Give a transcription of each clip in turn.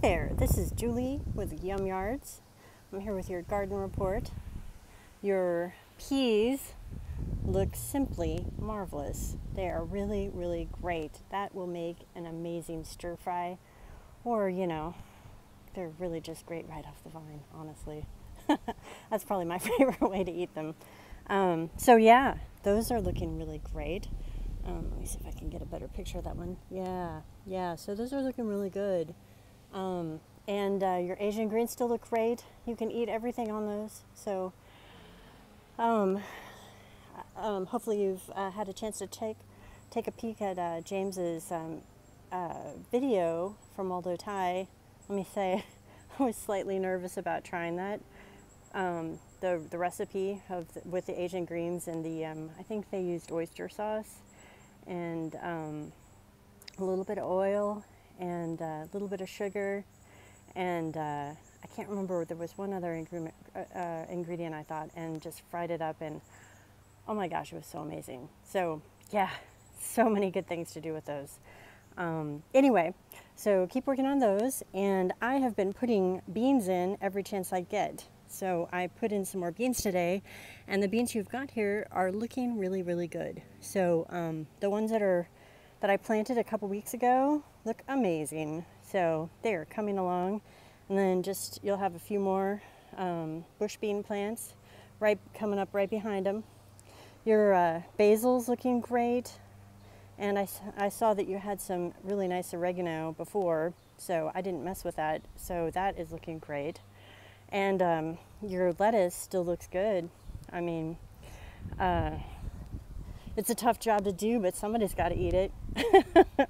there, this is Julie with Yum Yards. I'm here with your garden report. Your peas look simply marvelous. They are really, really great. That will make an amazing stir fry, or you know, they're really just great right off the vine, honestly. That's probably my favorite way to eat them. Um, so, yeah, those are looking really great. Um, let me see if I can get a better picture of that one. Yeah, yeah, so those are looking really good. Um, and uh, your Asian greens still look great. You can eat everything on those. So um, um, hopefully you've uh, had a chance to take take a peek at uh, James's um, uh, video from Aldo Thai. Let me say, I was slightly nervous about trying that. Um, the the recipe of the, with the Asian greens and the um, I think they used oyster sauce and a little bit of oil and a little bit of sugar, and uh, I can't remember. There was one other ingredient, uh, uh, ingredient I thought, and just fried it up, and oh my gosh, it was so amazing. So yeah, so many good things to do with those. Um, anyway, so keep working on those, and I have been putting beans in every chance I get. So I put in some more beans today, and the beans you've got here are looking really, really good. So um, the ones that are that I planted a couple weeks ago look amazing. So they're coming along. And then just you'll have a few more um, bush bean plants right coming up right behind them. Your uh, basil's looking great. And I, I saw that you had some really nice oregano before, so I didn't mess with that. So that is looking great. And um, your lettuce still looks good. I mean, uh, it's a tough job to do, but somebody's got to eat it.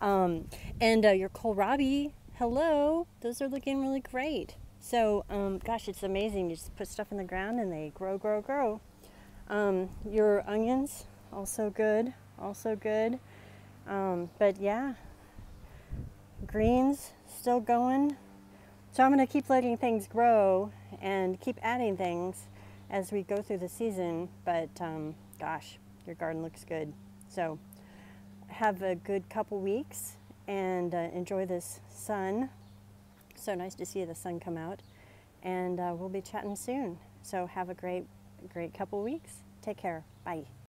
um, and uh, your kohlrabi, hello, those are looking really great. So, um, gosh, it's amazing. You just put stuff in the ground and they grow, grow, grow. Um, your onions, also good, also good. Um, but yeah, greens still going. So I'm going to keep letting things grow and keep adding things as we go through the season. But um, gosh, your garden looks good. So have a good couple weeks and uh, enjoy this sun. So nice to see the sun come out. And uh, we'll be chatting soon. So have a great, great couple weeks. Take care. Bye.